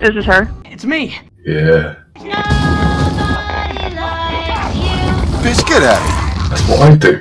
This is her. It's me. Yeah. Bitch, get out of here. That's what I do.